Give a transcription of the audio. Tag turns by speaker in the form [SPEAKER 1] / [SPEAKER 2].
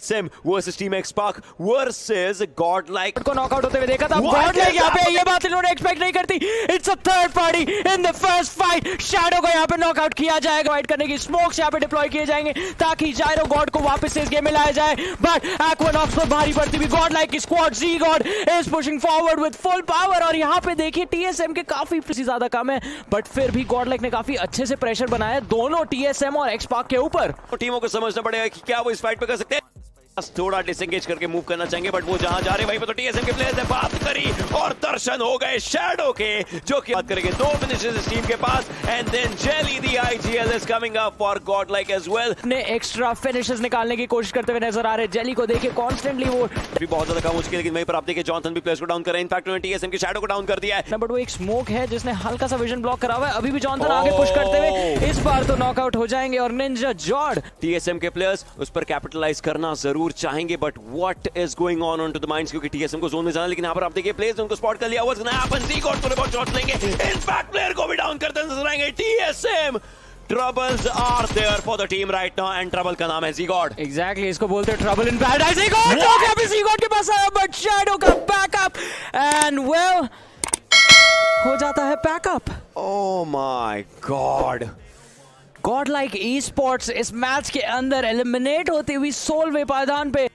[SPEAKER 1] SM versus Team X Park versus Godlike.
[SPEAKER 2] को knockout होते हुए देखा था। गॉड लाइक यहाँ पे ये बात इन्होंने एक्सपेक्ट नहीं करती। It's a third party in the first fight shadow को यहाँ पे नॉकआउट किया जाएगा। फाइट करने की स्मोक्स यहाँ पे डिप्लॉय किए जाएँगे ताकि जायरो गॉड को वापस से इस गेम में लाया जाए। बट एक्वानॉक्स पर भारी पड़ती हुई गॉड लाइक की squad ji God is pushing forward with full power और यहाँ पे देखिए टीएसएम के काफ़ी ज़्यादा कम है। बट फिर भी गॉड लाइक ने काफ़ी अच्छे से प्रेशर बनाया दोनों टीएसएम और एक्स पार्क के ऊपर।
[SPEAKER 1] टीमों को समझना पड़ेगा कि क्या वो इस फाइट पे कर सकते हैं। थोड़ा डिसंगेज करके मूव करना चाहेंगे बट वो जहाँ जा रहे भाई पे तो टीएसएम के प्लेयर्स ने बात करी और दर्शन हो गए शैडो के जो कि बात करेंगे दो फिनिशेस इस टीम के पास and then Jelly the IGL is coming up for Godlike as well
[SPEAKER 2] ने एक्स्ट्रा फिनिशेस निकालने की कोशिश करते हुए नज़र आ रहे जेली को देखिए कॉन्स्टेंटली वो
[SPEAKER 1] भी बहुत ज़्यादा कम है लेकिन वहीं पर आप देखिए जॉनसन भी प्लेयर्स को डाउन कर रहे हैं। इनफैक्ट उन्होंने टीएसएम के शैडो को डाउन कर दिया है।
[SPEAKER 2] बट वो एक स्मोक है जिसने हल्का सा विजन ब्लॉक करा हुआ है। अभी भी जॉनसन आगे पुश करते हुए इस बार तो नॉकआउट हो जाएँगे और निंजा जॉर्ड
[SPEAKER 1] टीएसएम के प्लेयर्स उस पर कैपिटलाइज करना ज़रूर चाहेंगे but what is going on on to the minds क्योंकि टीएसएम को जोन में जाना लेकिन यहाँ पर आप देखिए प्लेयर्स उनको स्पॉट कर लिया। गोना हैपन जी गॉड थोड़े बहुत शॉट्स लेंगे। इनफैक्ट प्लेयर को भी डाउन करते नज़र आएँगे। TSM Troubles are there for the team right now and trouble का नाम है Zigod.
[SPEAKER 2] एग्जैक्टली इसको बोलते हैं ट्रबल इन पैराडाइज गॉड जो कि अभी सीगॉड के पास आया बट शैडो का बैकअप एंड वेल हो जाता है backup
[SPEAKER 1] Oh my god.
[SPEAKER 2] Godlike esports इस मैच के अंदर एलिमिनेट होती हुई सोलवे पायदान पे।